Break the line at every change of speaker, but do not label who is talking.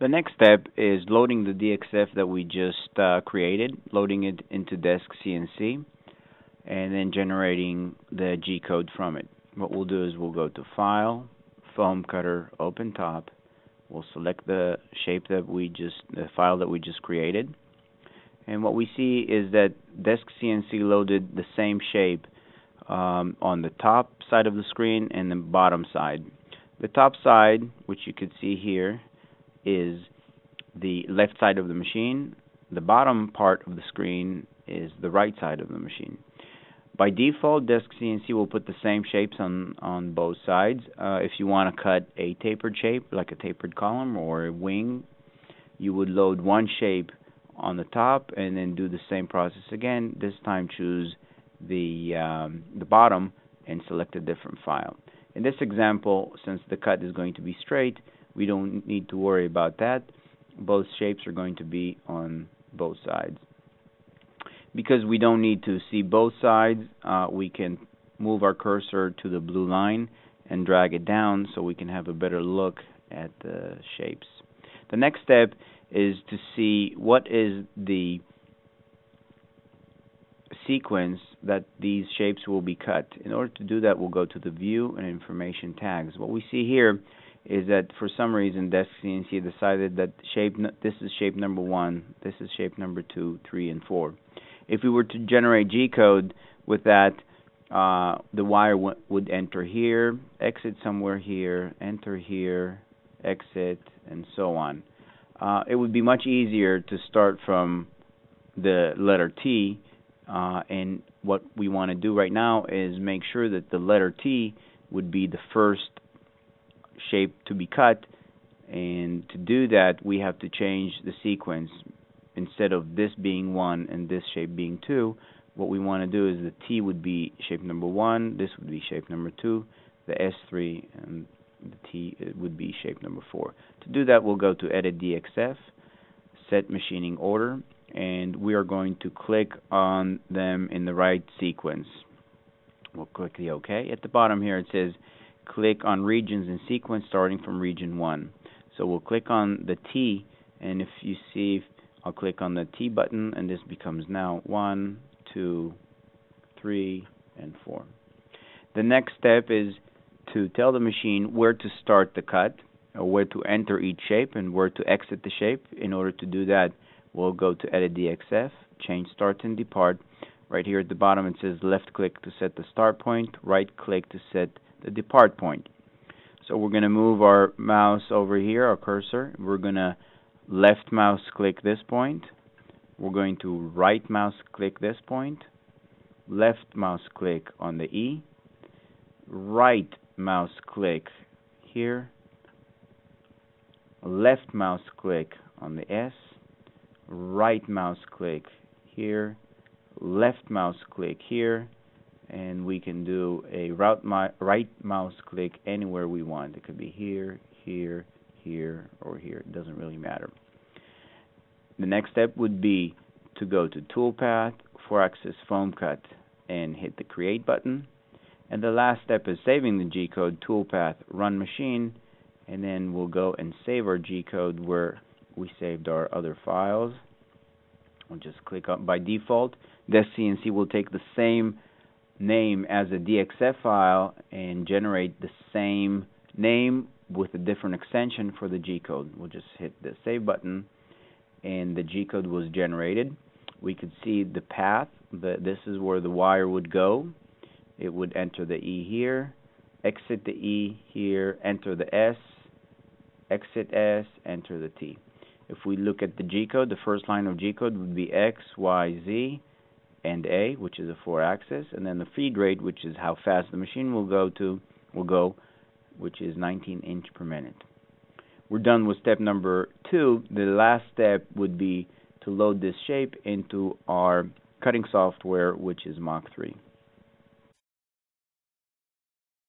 The next step is loading the DXF that we just uh, created, loading it into Desk CNC, and then generating the G code from it. What we'll do is we'll go to File, Foam Cutter, Open Top. We'll select the shape that we just, the file that we just created. And what we see is that Desk CNC loaded the same shape um, on the top side of the screen and the bottom side. The top side, which you could see here, is the left side of the machine. The bottom part of the screen is the right side of the machine. By default, Desk CNC will put the same shapes on, on both sides. Uh, if you want to cut a tapered shape, like a tapered column or a wing, you would load one shape on the top and then do the same process again. This time choose the um, the bottom and select a different file. In this example, since the cut is going to be straight, we don't need to worry about that. Both shapes are going to be on both sides. Because we don't need to see both sides, uh, we can move our cursor to the blue line and drag it down so we can have a better look at the shapes. The next step is to see what is the sequence that these shapes will be cut. In order to do that, we'll go to the View and Information tags. What we see here is that for some reason Desk CNC decided that shape this is shape number one, this is shape number two, three, and four. If we were to generate G code with that, uh, the wire would enter here, exit somewhere here, enter here, exit, and so on. Uh, it would be much easier to start from the letter T uh, and what we want to do right now is make sure that the letter T would be the first shape to be cut and to do that we have to change the sequence instead of this being 1 and this shape being 2 what we want to do is the T would be shape number 1 this would be shape number 2 the S3 and the T uh, would be shape number 4 to do that we'll go to edit DXF set machining order and we are going to click on them in the right sequence. We'll click the OK. At the bottom here it says click on regions in sequence starting from region 1. So we'll click on the T and if you see I'll click on the T button and this becomes now 1, 2, 3, and 4. The next step is to tell the machine where to start the cut or where to enter each shape and where to exit the shape. In order to do that, we'll go to Edit DXF, change Start and Depart. Right here at the bottom it says left click to set the start point, right click to set the depart point. So we're going to move our mouse over here, our cursor. We're going to left mouse click this point. We're going to right mouse click this point. Left mouse click on the E. Right mouse click here. Left mouse click on the S right mouse click here, left mouse click here, and we can do a right mouse click anywhere we want. It could be here, here, here, or here. It doesn't really matter. The next step would be to go to Toolpath, 4-axis foam cut, and hit the Create button. And the last step is saving the G-code toolpath, run machine, and then we'll go and save our G-code where we saved our other files. We'll just click on by default. Desk CNC will take the same name as a DXF file and generate the same name with a different extension for the G code. We'll just hit the save button and the G code was generated. We could see the path. The, this is where the wire would go. It would enter the E here, exit the E here, enter the S, exit S, enter the T. If we look at the G code, the first line of G code would be X, Y, Z, and A, which is a four axis, and then the feed rate, which is how fast the machine will go to will go, which is 19 inch per minute. We're done with step number two. The last step would be to load this shape into our cutting software, which is Mach 3.